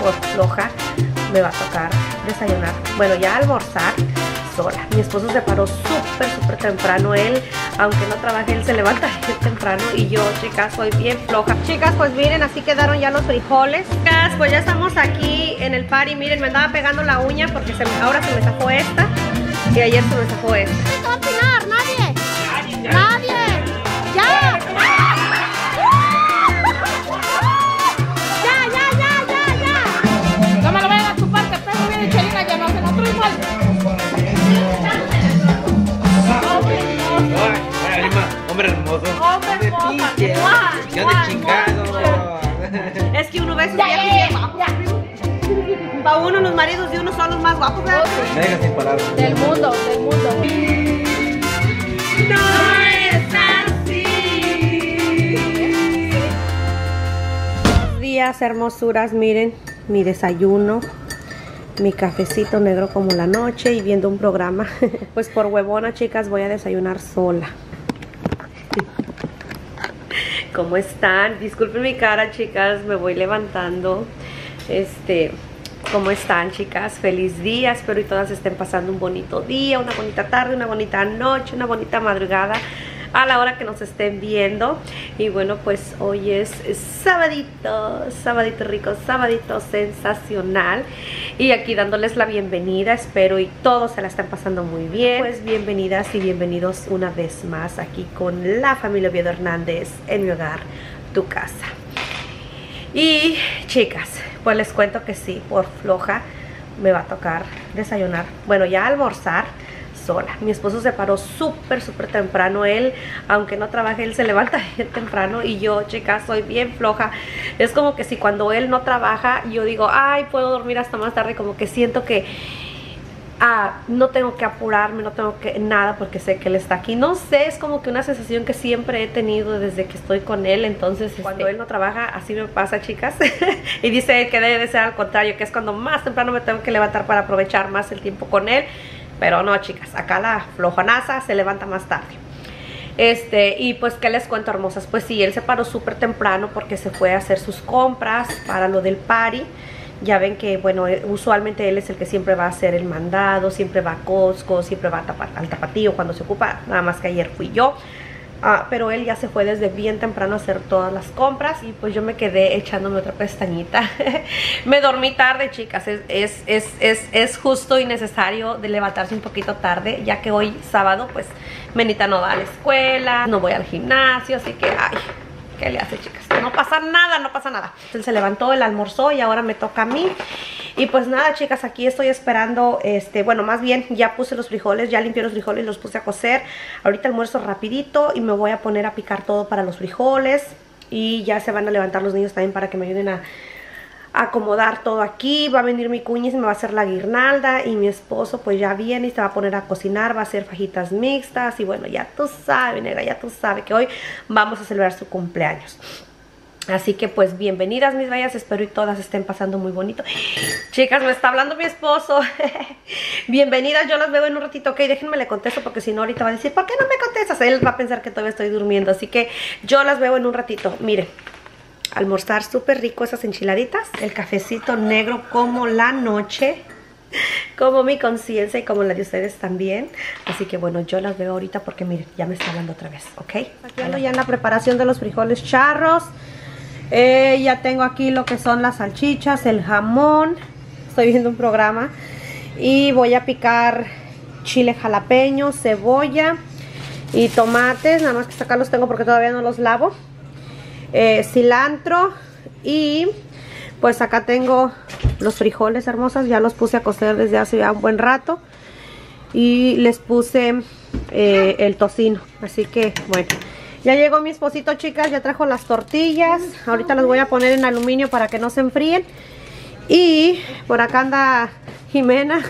por floja me va a tocar desayunar. Bueno, ya almorzar sola. Mi esposo se paró súper, súper temprano. Él, aunque no trabaje, él se levanta temprano. Y yo, chicas, soy bien floja. Chicas, pues miren, así quedaron ya los frijoles. Chicas, pues ya estamos aquí en el party. Miren, me andaba pegando la uña porque se ahora se me sacó esta. Y ayer se me sacó esta. ¿Nadie? ¡Ya, hombre hermoso. Hombre De hermoso, guau, Yo de chingado. Es que uno ve sus. Para uno, los maridos de uno son los más guapos, ¿verdad? Me dejas sin palabras. Del mundo, del mundo. No es así. Buenos días, hermosuras. Miren mi desayuno, mi cafecito negro como la noche y viendo un programa. Pues por huevona, chicas, voy a desayunar sola. ¿Cómo están? Disculpen mi cara, chicas, me voy levantando. Este, ¿cómo están, chicas? Feliz día, espero y todas estén pasando un bonito día, una bonita tarde, una bonita noche, una bonita madrugada a la hora que nos estén viendo. Y bueno, pues hoy es sabadito, sabadito rico, sabadito sensacional. Y aquí dándoles la bienvenida, espero y todos se la están pasando muy bien. Pues bienvenidas y bienvenidos una vez más aquí con la familia Oviedo Hernández en mi hogar, tu casa. Y chicas, pues les cuento que sí, por floja me va a tocar desayunar. Bueno, ya almorzar Mi esposo se paró súper, súper temprano. Él, aunque no trabaje, él se levanta bien temprano. Y yo, chicas, soy bien floja. Es como que si cuando él no trabaja, yo digo, ay, puedo dormir hasta más tarde. Como que siento que ah, no tengo que apurarme, no tengo que nada porque sé que él está aquí. No sé, es como que una sensación que siempre he tenido desde que estoy con él. Entonces, cuando él no trabaja, así me pasa, chicas. y dice que debe de ser al contrario, que es cuando más temprano me tengo que levantar para aprovechar más el tiempo con él. Pero no, chicas, acá la flojonaza se levanta más tarde. Este, y pues, ¿qué les cuento, hermosas? Pues sí, él se paró súper temprano porque se fue a hacer sus compras para lo del party. Ya ven que, bueno, eh, usualmente él es el que siempre va a hacer el mandado, siempre va a Costco, siempre va a tapa- al tapatío cuando se ocupa. Nada más que ayer fui yo. Ah, pero él ya se fue desde bien temprano a hacer todas las compras y pues yo me quedé echándome otra pestañita. me dormí tarde, chicas. Es, es, es, es, es justo y necesario de levantarse un poquito tarde, ya que hoy sábado pues Menita no va a la escuela, no voy al gimnasio, así que, ay, ¿qué le hace, chicas? No pasa nada, no pasa nada. Él se levantó, él almorzó y ahora me toca a mí. Y pues nada, chicas, aquí estoy esperando, este, bueno, más bien ya puse los frijoles, ya limpié los frijoles, los puse a cocer. Ahorita almuerzo rapidito y me voy a poner a picar todo para los frijoles. Y ya se van a levantar los niños también para que me ayuden a, acomodar todo aquí. Va a venir mi cuñis y me va a hacer la guirnalda. Y mi esposo pues ya viene y se va a poner a cocinar, va a hacer fajitas mixtas. Y bueno, ya tú sabes, nega, ya tú sabes que hoy vamos a celebrar su cumpleaños. Así que pues bienvenidas mis bellas, espero y todas estén pasando muy bonito. Chicas, me está hablando mi esposo. bienvenidas, yo las veo en un ratito, ok, déjenme le contesto porque si no ahorita va a decir, ¿por qué no me contestas? Él va a pensar que todavía estoy durmiendo, así que yo las veo en un ratito. Miren, almorzar súper rico esas enchiladitas, el cafecito negro como la noche. Como mi conciencia y como la de ustedes también. Así que bueno, yo las veo ahorita porque miren, ya me está hablando otra vez, ¿ok? Aquí ya en la preparación de los frijoles charros. Eh, ya tengo aquí lo que son las salchichas, el jamón. Estoy viendo un programa. Y voy a picar chile jalapeño, cebolla y tomates. Nada más que acá los tengo porque todavía no los lavo. Eh, cilantro y pues acá tengo los frijoles hermosas. Ya los puse a cocer desde hace ya un buen rato. Y les puse eh, el tocino. Así que bueno. Ya llegó mi esposito, chicas, ya trajo las tortillas. Ahorita las voy a poner en aluminio para que no se enfríen. Y por acá anda Jimena.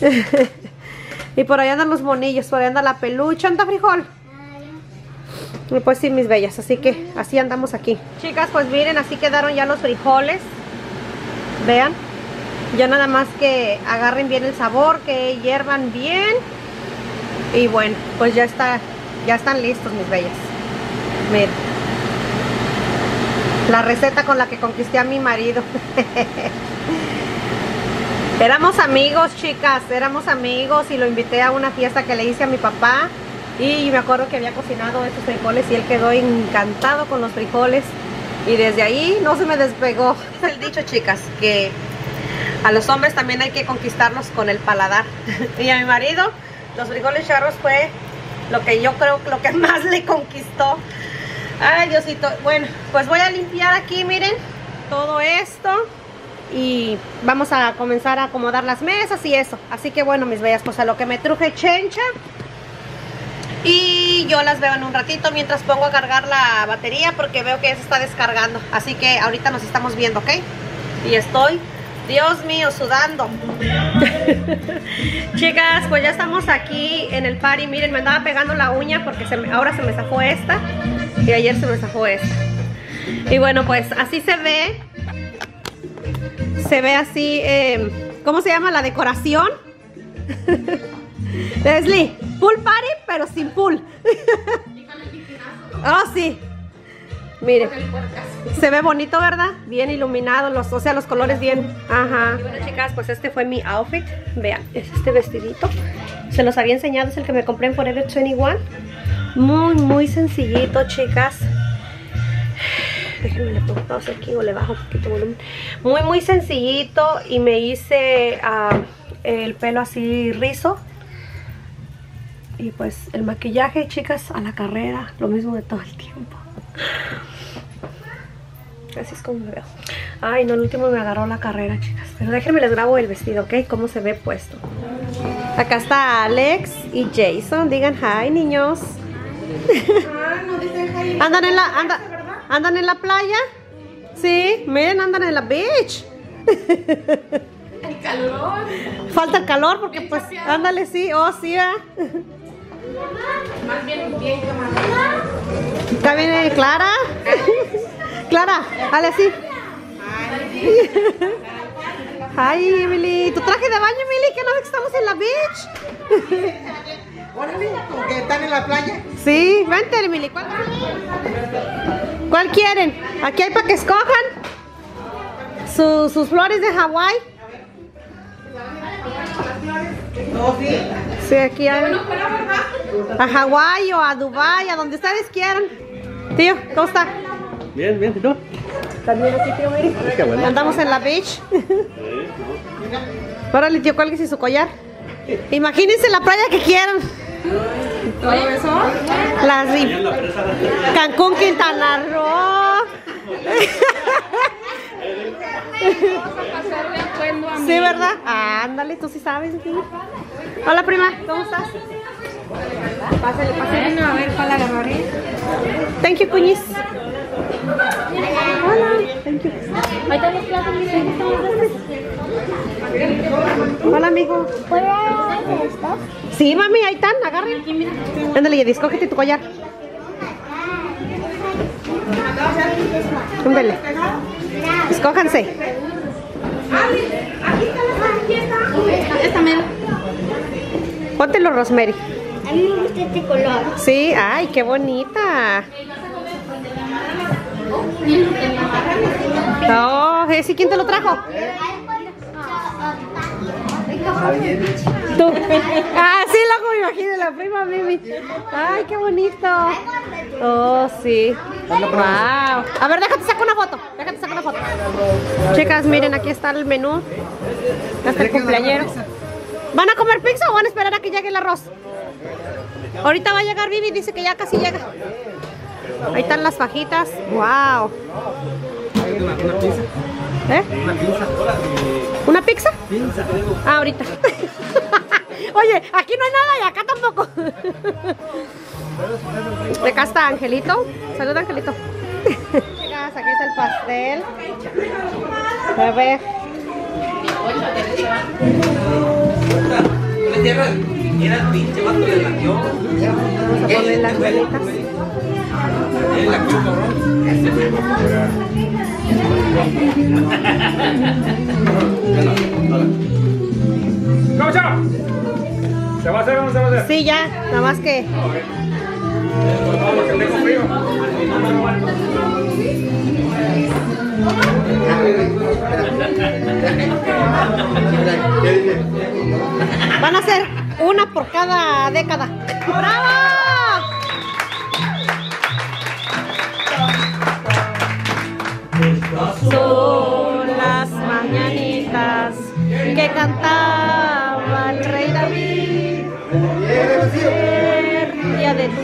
y por allá andan los monillos, por allá anda la pelucha. ¿Anda frijol? Y pues sí, mis bellas, así que así andamos aquí. Chicas, pues miren, así quedaron ya los frijoles. Vean. Ya nada más que agarren bien el sabor, que hiervan bien. Y bueno, pues ya está, ya están listos mis bellas. Miren. La receta con la que conquisté a mi marido. éramos amigos, chicas, éramos amigos y lo invité a una fiesta que le hice a mi papá. Y me acuerdo que había cocinado esos frijoles y él quedó encantado con los frijoles. Y desde ahí no se me despegó. Es el dicho, chicas, que a los hombres también hay que conquistarlos con el paladar. y a mi marido, los frijoles charros fue lo que yo creo lo que más le conquistó. Ay, Diosito. Bueno, pues voy a limpiar aquí, miren, todo esto. Y vamos a comenzar a acomodar las mesas y eso. Así que bueno, mis bellas, pues a lo que me truje chencha. Y yo las veo en un ratito mientras pongo a cargar la batería porque veo que ya se está descargando. Así que ahorita nos estamos viendo, ¿ok? Y estoy, Dios mío, sudando. Chicas, pues ya estamos aquí en el party. Miren, me andaba pegando la uña porque ahora se me zafó esta. Y ayer se me zafó esta. Y bueno, pues así se ve. Se ve así, eh, ¿cómo se llama? La decoración. Leslie, pool party, pero sin pool. oh, sí. Mire, se ve bonito, ¿verdad? Bien iluminado, los, o sea, los colores bien. Ajá. Y bueno, chicas, pues este fue mi outfit. Vean, es este vestidito. Se los había enseñado, es el que me compré en Forever 21. Muy, muy sencillito, chicas. Déjenme le pongo pausa aquí o le bajo un poquito volumen. Muy, muy sencillito y me hice ah, el pelo así rizo. Y pues el maquillaje, chicas, a la carrera, lo mismo de todo el tiempo. Así es como me veo. Ay, no, el último me agarró la carrera, chicas. Pero déjenme les grabo el vestido, ¿ok? Cómo se ve puesto. Acá está Alex y Jason. Digan hi, niños. ¿Andan en la, anda- andan en la playa? Sí, miren, andan en la beach. El calor. Falta el calor porque pues, ándale, sí, oh, sí, ¿verdad? Más bien, bien camarón. Acá viene Clara. Clara, dale así. Ay, Emily, tu traje de baño, Emily, que no ves que estamos en la beach. Órale, que están en la playa. Sí, vente, Emily. ¿Cuál, ¿Cuál quieren? Aquí hay para que escojan Su- sus flores de Hawái. No, sí. Sí, aquí hay. A Hawái o a Dubai, a donde ustedes quieran. Tío, ¿cómo está? Bien, bien, ¿y tú? También aquí, tío, mire. Qué bueno. Andamos en la beach. Órale, tío, cuélguese su collar. Imagínense la playa que quieran. ¿Todo eso? Las Cancún, Quintana Roo. Sí, ¿verdad? ándale, tú sí sabes. sí. Hola, prima, ¿cómo estás? Pásale, pásale. Bueno, a ver cuál agarraré. Thank you, puñis. Hola, thank you. Hola, amigo. Sí, mami, ahí están, agarren. Ándale, Yedi, escógete tu collar. Ándale. Escójanse. Esta mera. Póntelo, Rosemary. A mí me gusta este color. Sí, ay, qué bonita. Oh, ¿ese quién te lo trajo? Tú. Ah, sí, luego me imagino la prima Mimi. Ay, qué bonito. Oh, sí. Wow. A ver, déjate sacar una foto. Déjate sacar una foto. Chicas, miren, aquí está el menú. Hasta el cumpleañero. ¿Van a comer pizza o van a esperar a que llegue el arroz? Ahorita va a llegar Vivi, dice que ya casi llega. Ahí están las fajitas. Wow. ¿Eh? ¿Una pizza? Ah, ahorita. Oye, aquí no hay nada y acá tampoco. Acá está Angelito. Saluda, Angelito. Aquí está el pastel. A ver. Me cierras. Era el pinche vato de la yo. Vamos a poner las velitas. El la cabrón. ¿Cómo? ¿Se va a hacer o no se va a hacer? Sí, ya. Nada más que Van a ser una por cada década.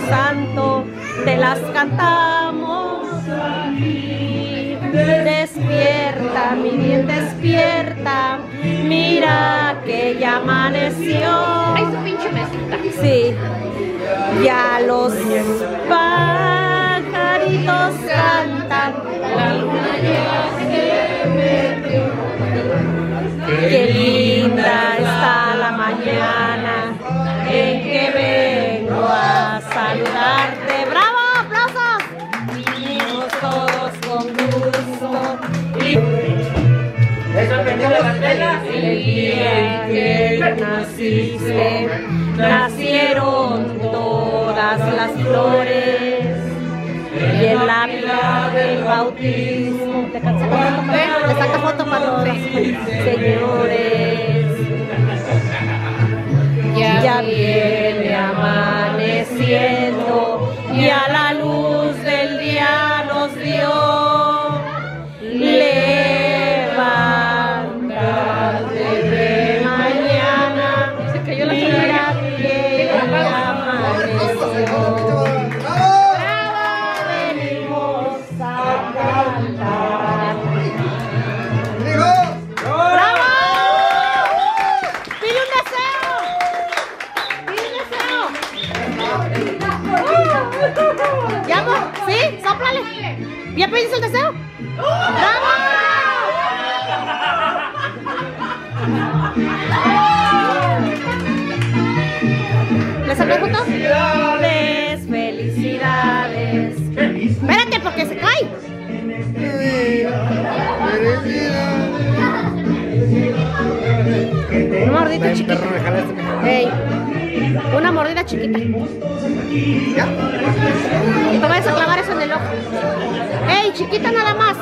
Santo, te las cantamos aquí. Despierta, mi bien, despierta. Mira que ya amaneció. Ay, su pinche mesita. Sí. Ya los pajaritos cantan. La luna lleva Qué linda está la mañana saludarte. ¡Bravo! ¡Aplausos! Vinimos todos con gusto. El día en que naciste, nacieron todas las flores. Y en la pila del bautismo, te saca foto para- le saca foto para los señores. Ya viene amaneciendo y a la Felicidades, felicidades. Espérate porque se cae. Una mordida chiquita. Ey, una mordida chiquita. Y te vayas a clavar eso en el ojo. Ey, chiquita nada más.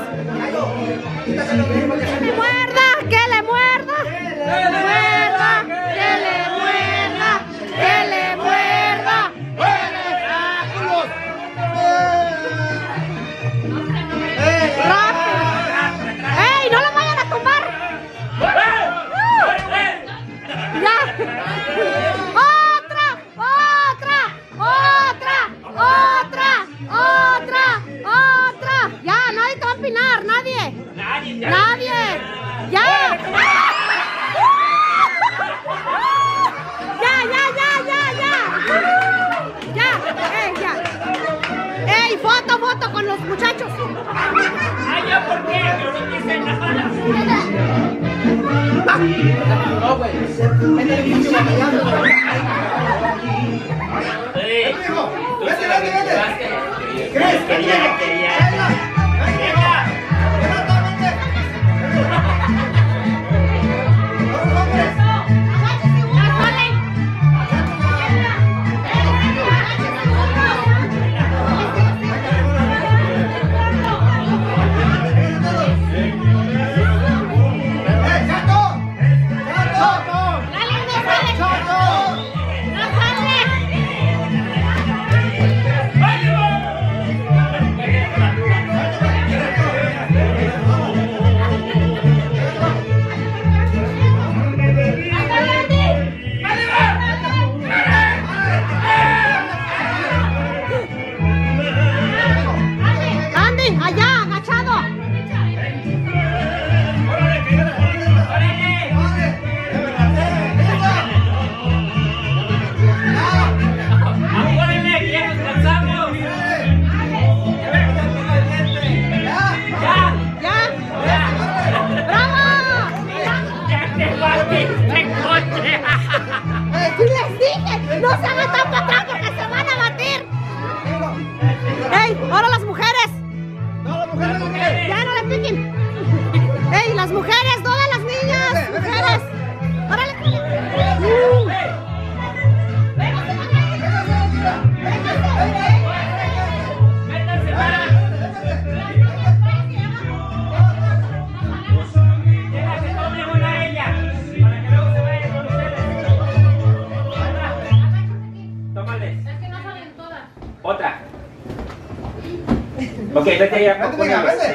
Vete.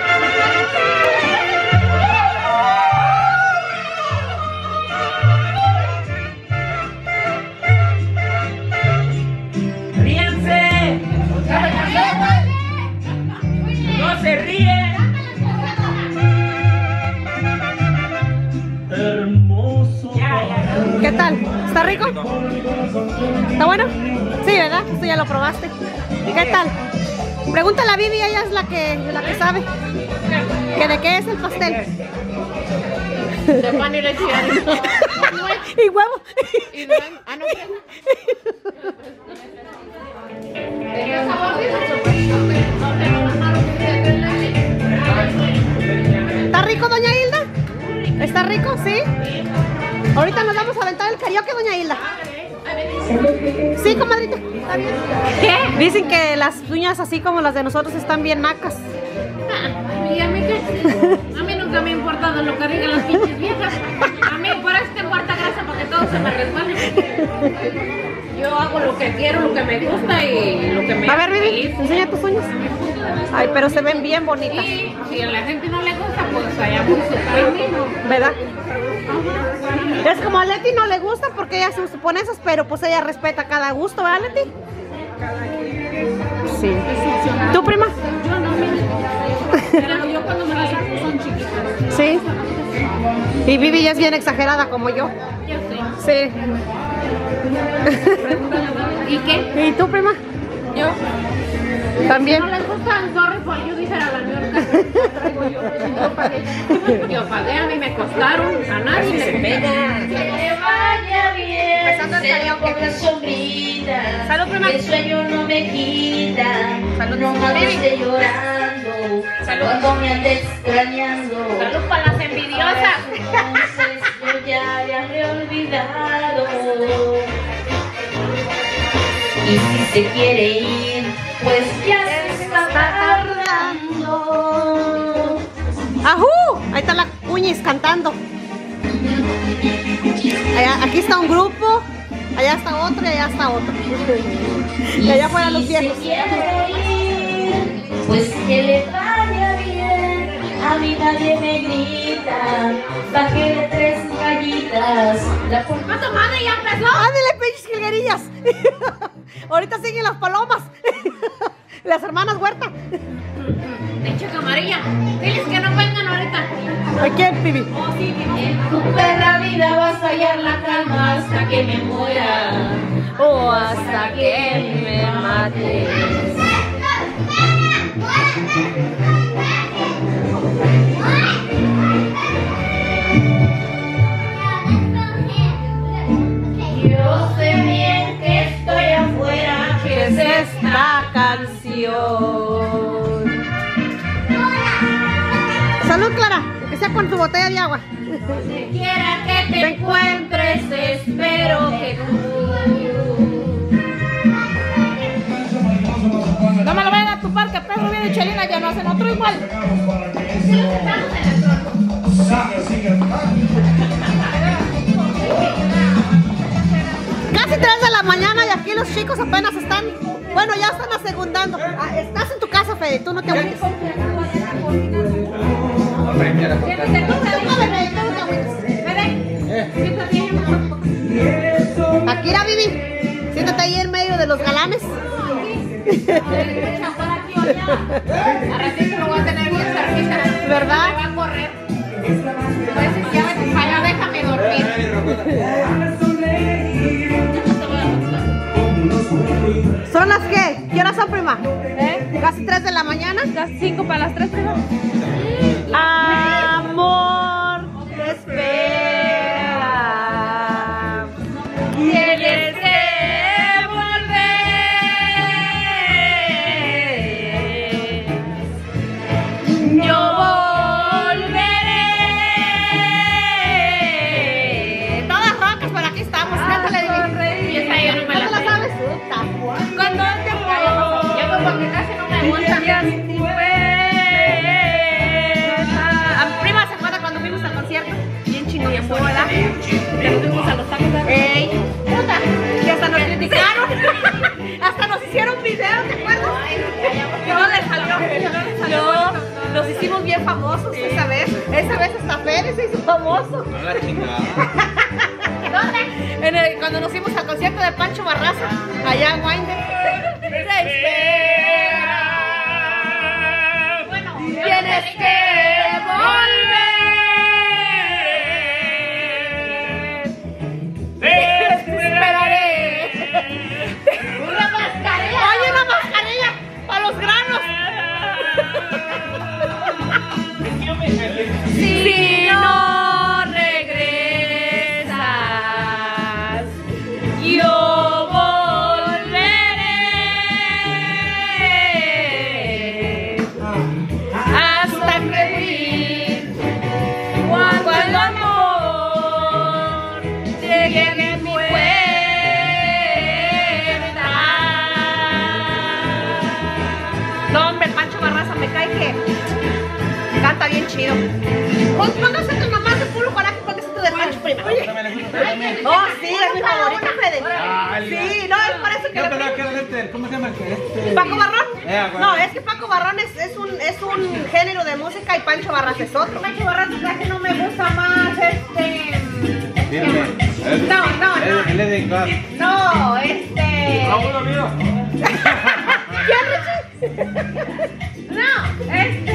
¡Ríense! ¡No se ríen! ¿Qué tal? ¿Está rico? ¿Está bueno? Sí, ¿verdad? Esto ya lo probaste. ¿Y qué tal? Pregúntale a Vivi, ella es la que, la que sabe. ¿Que ¿De qué es el pastel? De pan y leche y huevo. Ah, no, ¿Está rico, doña Hilda? ¿Está rico? ¿Sí? Ahorita nos vamos a aventar el karaoke, doña Hilda. Sí, comadrita. Está bien. ¿Qué? Dicen que las uñas así como las de nosotros están bien nacas. ¿Y a mí qué? A mí nunca me ha importado lo que digan las pinches viejas. A mí por eso te importa grasa para que todo se me resbale. Yo hago lo que quiero, lo que me gusta y lo que me A ver, Vivi, enseña tus uñas. Ay, pero se ven bien bonitas. Y si a la gente no le gusta, pues allá su camino. Es como a Leti no le gusta porque ella se pone esas, pero pues ella respeta cada gusto, ¿verdad, Leti? Sí. ¿Tu prima? Yo no, mira. Pero yo cuando me las hago son chiquitas. Sí. Y Vivi ya es bien exagerada como yo. Yo sé. Sí. ¿Y qué? ¿Y tu prima? Yo. También. No les gustan, sorry for you, dijera la New Traigo yo. Yo pagué. Yo pagué, a mí me costaron, a nadie le costaron. Que te vaya bien, la sombrita, Salud, prima. el sueño no me quita, Salud. no me esté llorando, Salud. cuando me ande extrañando. Salud para las envidiosas. Entonces yo ya le habré olvidado. Y si se quiere ir, pues ya se está tardando. ¡Ajú! Ahí está la cuñis cantando. Allá- aquí está un grupo, allá está otro y allá está otro. Y allá fuera los viejos. pues que le. A mí nadie me grita, bajé tres rayitas. La forma ¡Ah, tu madre ya empezó! ¡Ándale, pinches jilguerillas! Ahorita siguen las palomas. Las hermanas Huerta. De chica amarilla. Diles que no vengan ahorita. ¿A quién, Pibi? Oh, sí, en tu perra vida vas a hallar la calma hasta que me muera. O hasta que me mates. Tu botella de agua. Donde quiera que te Te encuentres, espero que tú. No me lo vayan a tupar, que Pedro viene y Chelina ya no hacen otro igual. Casi 3 de la mañana y aquí los chicos apenas están. Bueno, ya están asegundando. Ah, Estás en tu casa, Fede. Tú no te agüites. Aquí la Vivi. Siéntate ahí en medio de los galanes. ¿Verdad? Me va a correr. Pues ya vete para allá, déjame dormir. ¿Son las qué? ¿Qué horas son, prima? ¿Casi 3 de la mañana? Las 5 para las 3, prima. Amor, famosos esa vez. Esa vez hasta Fede se hizo famoso. No la chingada. ¿Dónde? En el- cuando nos fuimos al concierto de Pancho Barraza, allá en Winder. Te espera. Bueno, Tienes que bien chido. Pon- Póngase tu mamá de puro coraje, póngase tu de Pancho prima. Oh, sí, es mi favorito, Fede. Sí, no, es por eso que le ¿Cómo se llama el que este? ¿Paco Barrón? Eh. No, es que Paco Barrón es, es, un, es un género de música y Pancho Barras es otro. Pancho Barraza casi no me gusta más este. Dime. No, no, no. Él es de gas. No, este.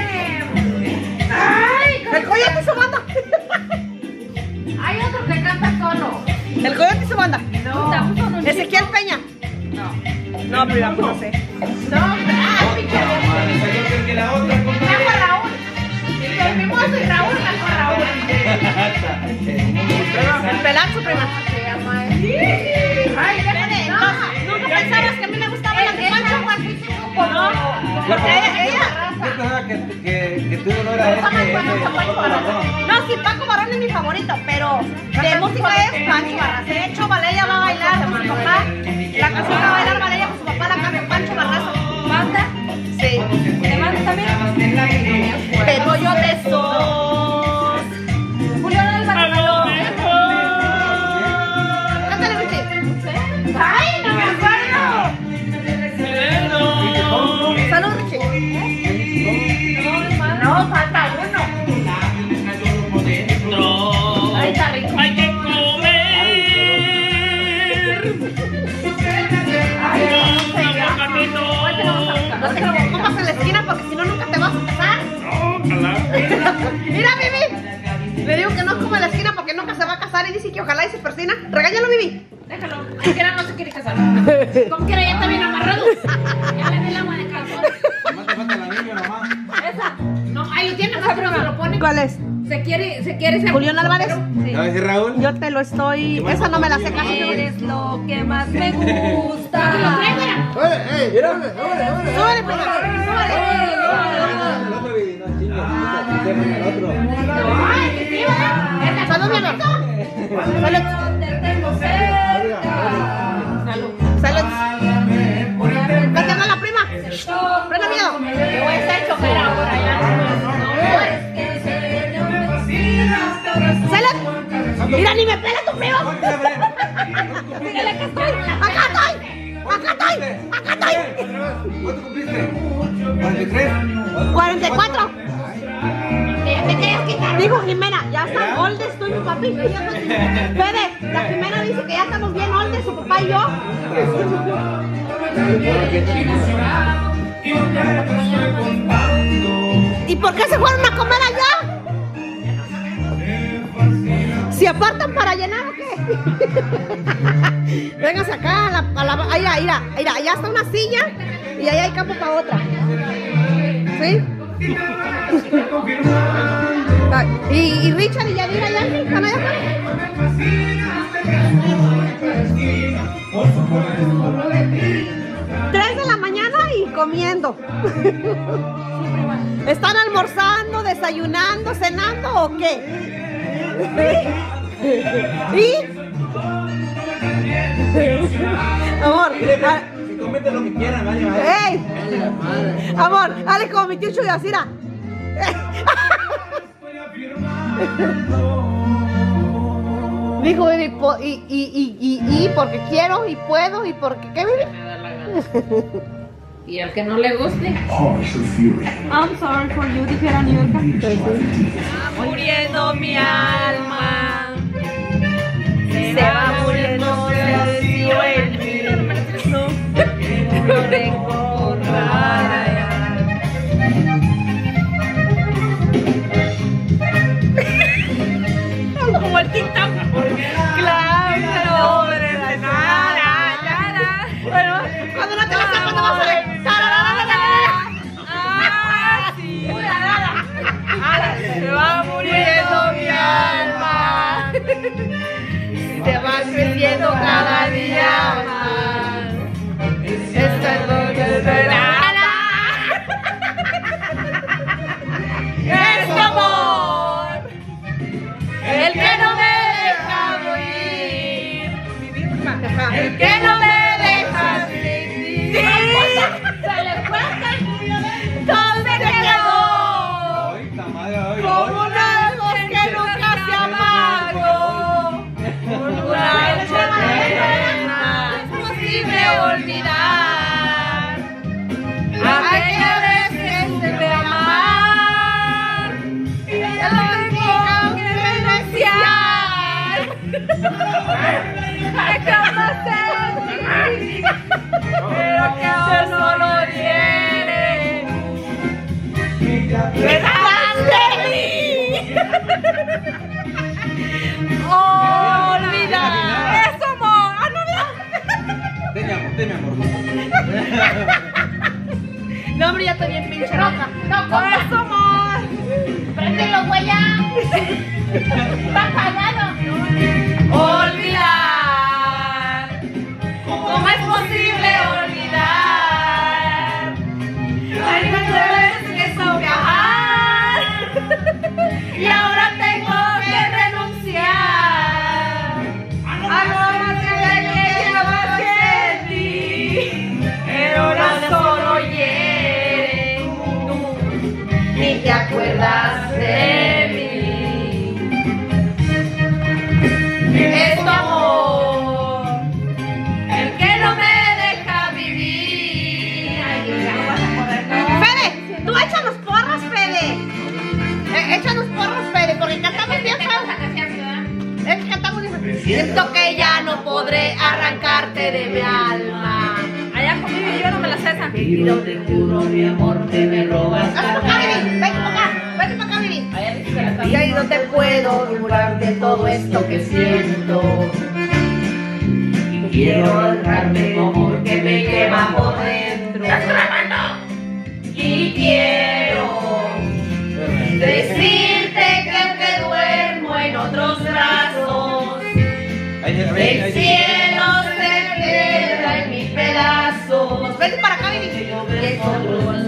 El coyote y su banda. No, Ezequiel Peña. no. No, pues no sé. No, viejo. que la otra Raúl. El mimoso y Raúl a Raúl. El pelazo, prima. Se llama él. Ay, ¿Nunca pensabas que a mí me gustaba la de Pancho? No, Porque ella, que, no eras Paco Barrón. No, sí, Paco Barón es mi favorito, pero de música es Pancho. De hecho, Mira, Bibi. Le digo que no como en la esquina porque nunca se va a casar y dice que ojalá y se persina. Regáñalo, Bibi. Déjalo. Como no se quiere casar. Como quiera ya está bien amarrado. Ya le di el agua de calzón. Esa. No, ahí lo tiene, no se lo pone. ¿Cuál es? Se quiere, se quiere ser. Julián Álvarez. ¿Sabes qué, Raúl? Yo te lo estoy. Esa no me la sé casi. Eres lo que más me gusta. trae, mira. Súbele. Súbele. Déjame el la prima. Miedo. Mira, ni me pela tu primo. Acá estoy. Acá estoy. Acá estoy. ¿Cuánto cumpliste? ¿43? 44. Dijo Jimena, ya están oldes tú y mi papi. Fede, la Jimena dice que ya estamos bien oldes, su papá y yo. ¿Y por qué se fueron a comer allá? ¿Se apartan para llenar o qué? Véngase acá, a la, a la, ahí, ahí, ahí, ahí, allá está una silla y ahí hay campo para otra. ¿Sí? ¿Y, y Richard y Yadira ya están allá? Tres de la mañana y comiendo. ¿Están almorzando, desayunando, cenando o qué? ¿Y? Amor, Si cometen lo que quieran, vaya. ¡Ey! Amor, hale como mi tío Chuyasira. Dijo, y, po- y, y, y, y, y porque quiero y puedo y porque, ¿qué vive? Y al que no le guste. I'm sorry for you, dijera New York. Muriendo mi alma. Se va muriendo el río en mí. Se va creciendo cada día más. Esta es lo que será. Es amor. El que no me deja morir. El que no me no te juro, mi amor, que me robas Hazte para acá, Vivi. Vete para acá. Para acá. Y ahí no te puedo burlar de todo esto que siento. y quiero arrancarte como que me quema por dentro. Y quiero decirte que te duermo en otros brazos. Ahí, ahí,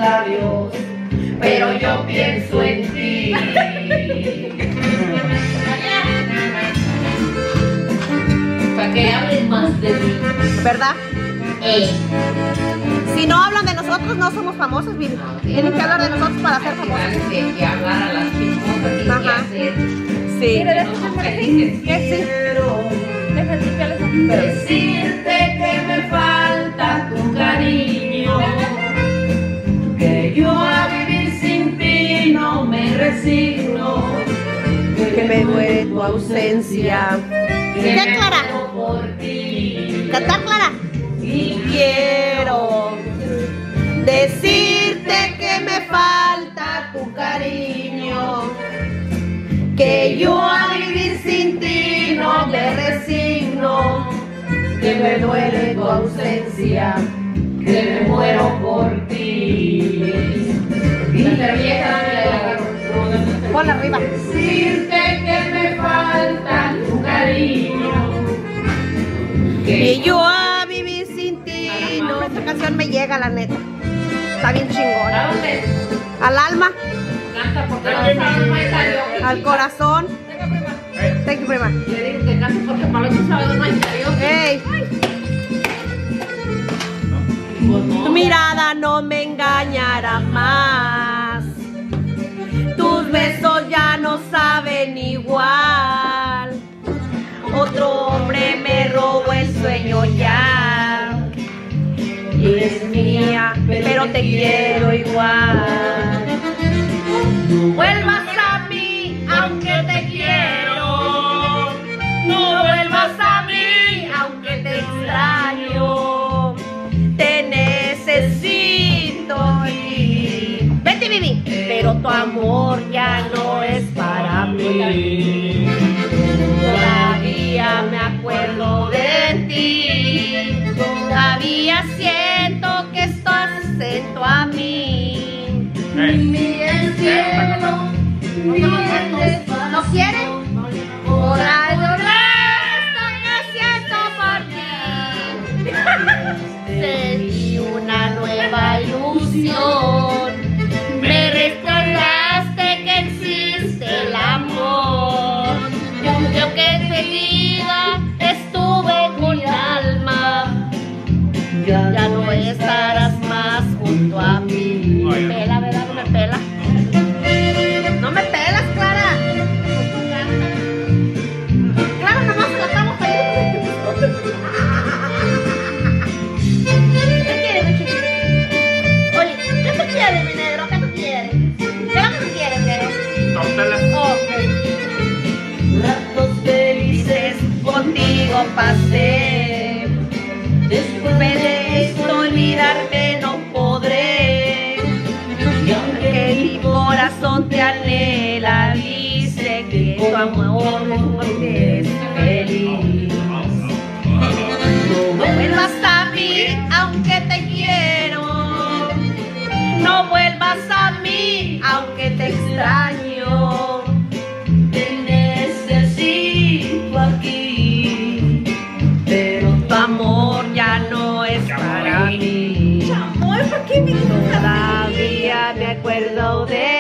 labios, pero yo pienso en ti. Para que hablen más de mí. ¿Verdad? Eh, Si no hablan de nosotros, no somos famosos, Vivi. Tienen que hablar de nosotros para ser famosos. de que hablar a las chismosas Ajá. que hacer Sí. ¿Qué sí? Decirte que me falta tu cariño, que yo a vivir sin ti no me resigno, que me duele tu ausencia, que ¿Qué, me Clara? por ti. ¿Cantar, Clara? Y quiero decirte que me falta tu cariño, que yo a vivir sin ti no me resigno, que me duele tu ausencia, que me muero por ti. Y la vieja me la Ponla arriba. decirte que me falta tu cariño, Y yo a vivir sin ti. No, esta canción me llega, la neta. Está bien chingona. ¿A dónde? Al alma, Canta porque sabe no salió. al corazón. Thank you, prima. Le digo que cante porque para los sábados no hay karaoke. Hey. Tu mirada no me engañará más. Tus besos ya no saben igual. Otro hombre me robó el sueño ya. Y es mía, pero te quiero igual. pero tu amor ya no es para mí. Todavía me acuerdo de ti, todavía siento que estás atento a mí. Hey. Mi el cielo, el ¿No quieren? te anhela, dice que tu amor es feliz. No vuelvas a mí, aunque te quiero. No vuelvas a mí, aunque te extraño. Te necesito aquí, pero tu amor ya no es para mí. Todavía me acuerdo de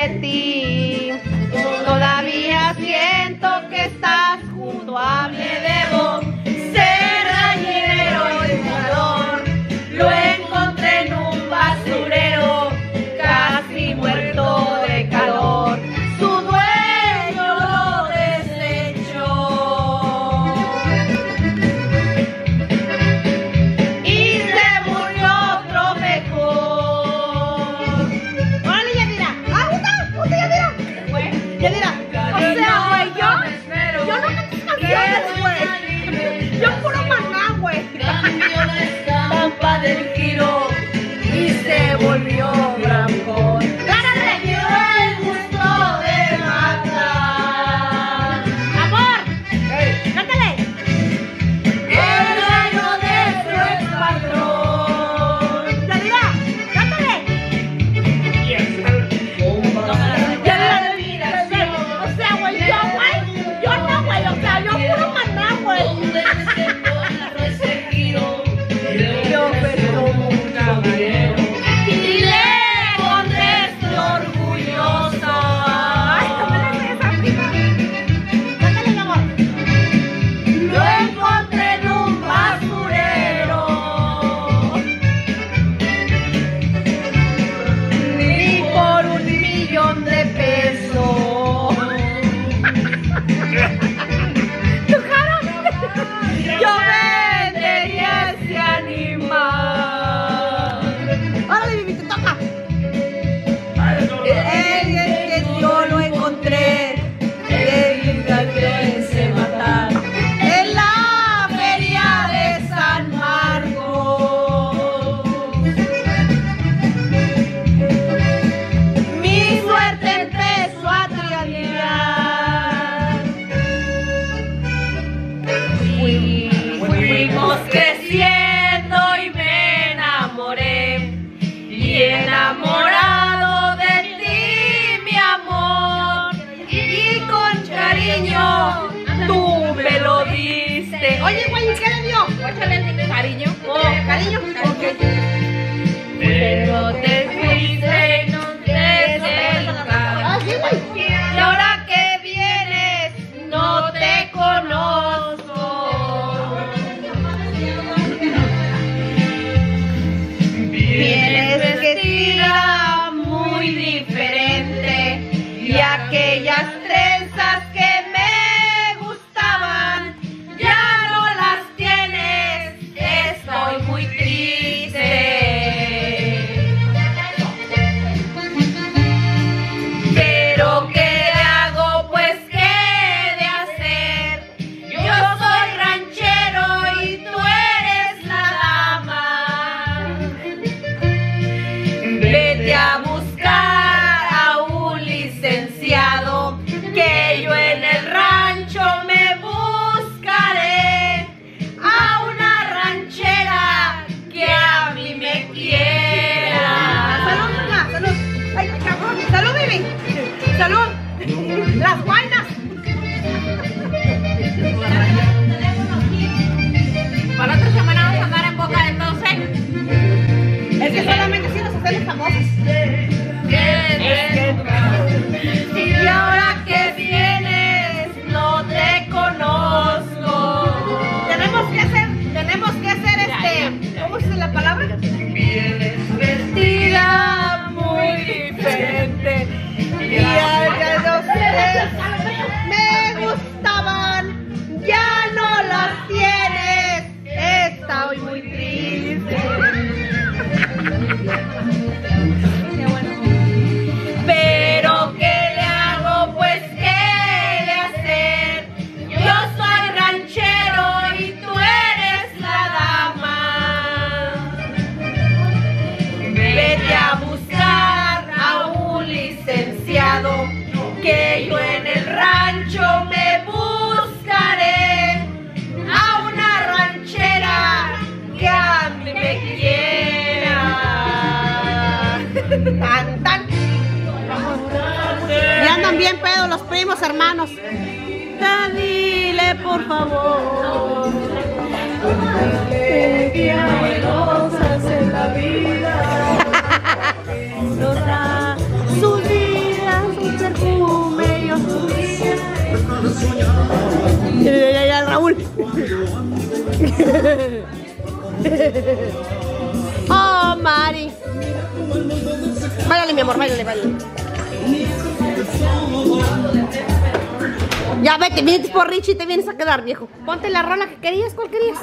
viejo. Ponte la rola que querías, ¿cuál querías?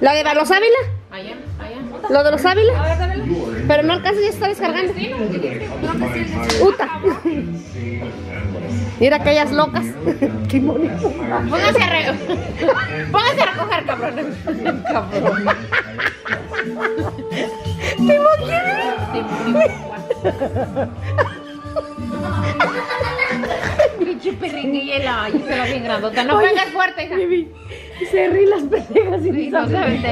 ¿La de los Ávila? Allá, allá. ¿Lo de los Ávila? Pero no alcanza, ya se está descargando. Uta. Mira aquellas locas. Qué bonito. Pónganse a, re... Pónganse a recoger, cabrones. Cabrón. ¿Te imaginas? Pinche y se va bien grandota. No Oye, pegas fuerte, hija. Baby, Se ríen las pendejas y Sí, no sabes de.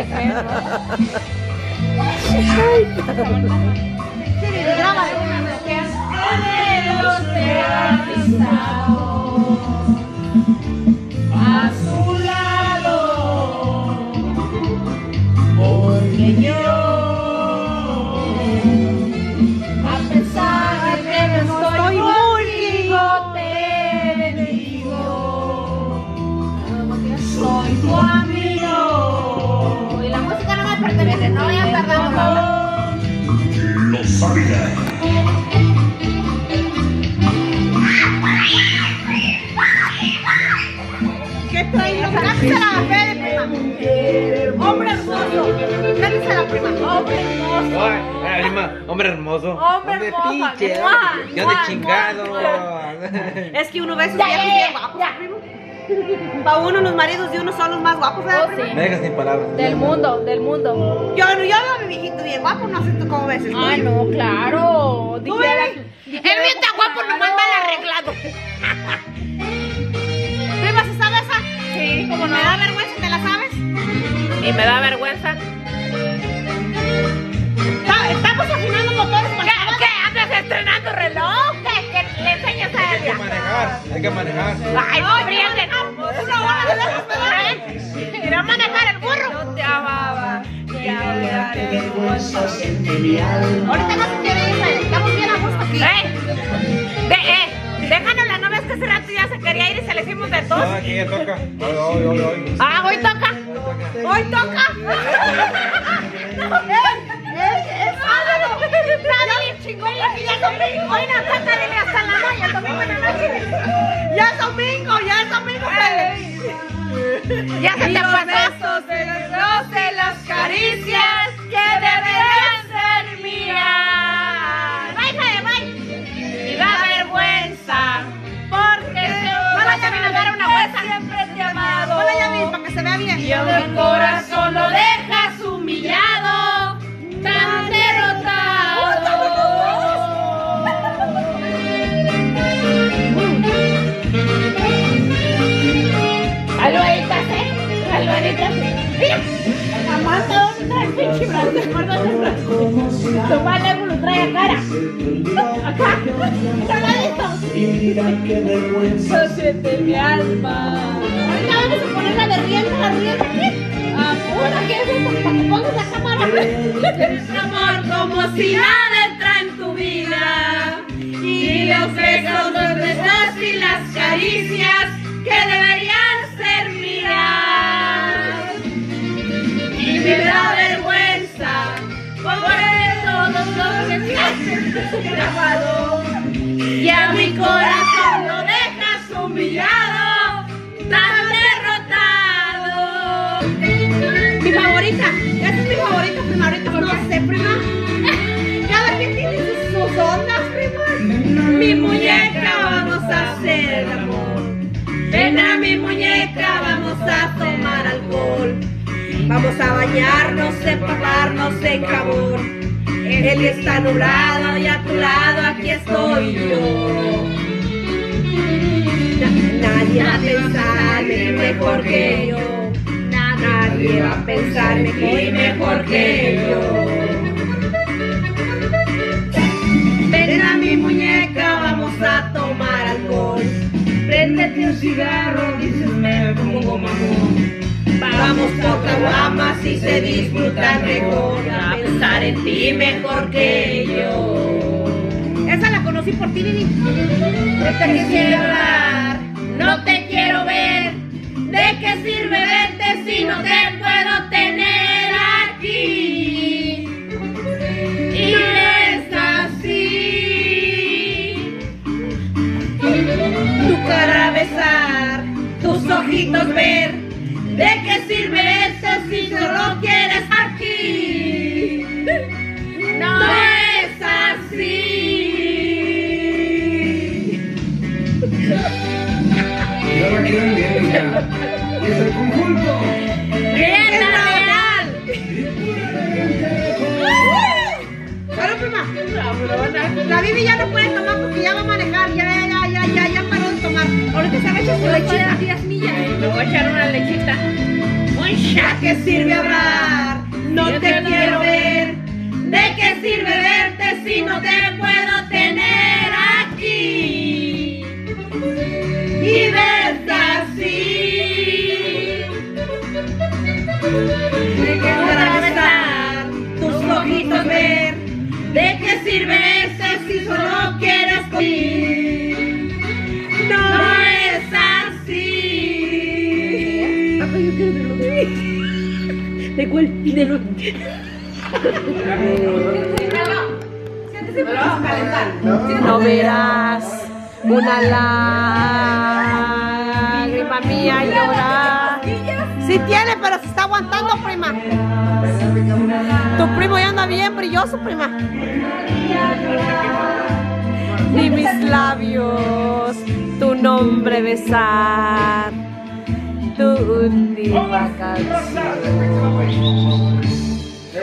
A su lado, porque yo, a tardar. Los Ávila. ¿Qué trae? ¿Qué dice la Fede, prima? Hombre hermoso. ¿Qué dice la prima? Hombre hermoso. Ay, prima, hombre hermoso. Hombre ¿Dónde hermoso. pinche? Mua, ¿Qué mua, onda chingado? Es que uno ve sus viejos bien guapos, primo. Para uno, los maridos de uno son los más guapos, ¿verdad? Me dejas sin palabras. Del mundo, del mundo. Yo, no- yo veo a mi viejito bien guapo, no sé tú cómo ves tuyo. Ay, no, claro. ¿Tú Dijera- ves? El mío está guapo, nomás mal arreglado. Prima, ¿se sabe esa? Sí, como no. ¿Me da vergüenza? ¿Te la sabes? Y me da vergüenza. Ta- Estamos afinando motores con ¿Qué, ¿Qué? ¿Andas estrenando que manejar, hay que manejar. Ay, no. Una hora de a manejar el burro. No te amaba. Ahorita no se quiere ir, estamos bien a gusto aquí. ¡Eh! De, eh, déjanos la novia, es que hace rato ya se quería ir y se le hicimos de tos. No, aquí ya toca. Hoy, hoy, hoy, hoy. Ah, hoy toca. Hoy toca. Chingón, ya es domingo. Hoy no hasta la el domingo en la noche. Ya es domingo, ya es domingo. Ya se te pasó. besos, de los roces, las caricias que deberían ser mías. Bye, bye, bye. Y da vergüenza. Porque se a dar una vuelta. Siempre te he amado. Hola, Yami, para que se vea bien. Y el corazón lo dejas humillado, tragadito. No siente mi alma. Ahorita vamos a poner la de rienda, la rienda aquí. Puta, ¿qué es eso? Para que pongas la cámara. amor como si nada entra en tu vida. Y los besos, los besos y las caricias que deberían ser mías. Y me da vergüenza por todos los que grabado. Y a mi corazón lo dejas humillado, tan derrotado. Mi favorita, esa es mi favorita, prima. Ahorita no sé, prima. Cada quien tiene sus, sus ondas, prima. Mi muñeca, vamos a hacer el amor. Ven a mi muñeca, vamos a tomar alcohol. Vamos a bañarnos, empaparnos de jabón. Día está nublado y a tu lado aquí estoy yo. Na- Nadie va a pensarme mejor que yo. Nadie va a pensar mejor y mejor que yo. Ven a mi muñeca, vamos a tomar alcohol. prende un cigarro, dices me pongo mamón. Vamos por caguamas y se disfruta mejor. A pensar en ti mejor que yo. Esa la conocí por ti, Lili. No te quisiera hablar, no te quiero ver. ¿De qué sirve verte si no te puedo tener aquí? Y es así. Tu cara besar, tus ojitos ver. ¿De qué sirve eso si solo quieres aquí? No es así. La bien, hija. Es el conjunto. ¡Fiesta real! Claro, prima. La Bibi ya no puede tomar porque ya va a manejar. Ya, tomar. Ahorita se ha hecho su lechita. 10 millas. Me voy a echar una lechita. ¿De qué sirve hablar? No te quiero ver. ¿De qué sirve verte si no te puedo tener aquí? Y verte así. De los... No verás una lágrima mía llorar. Sí tiene, pero se está aguantando, prima. Tu primo ya anda bien brilloso, prima. Ni mis labios tu nombre besar tu última canción.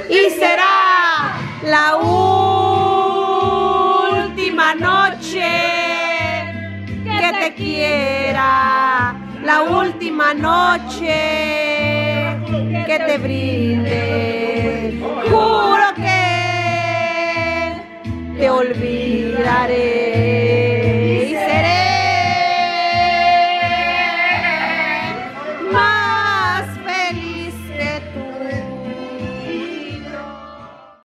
Y será la última noche que te quiera, la última noche que te brinde. Juro que te olvidaré.